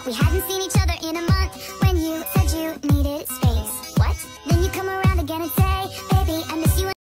like we hadn't seen each other in a month When you said you needed space What? Then you come around again and say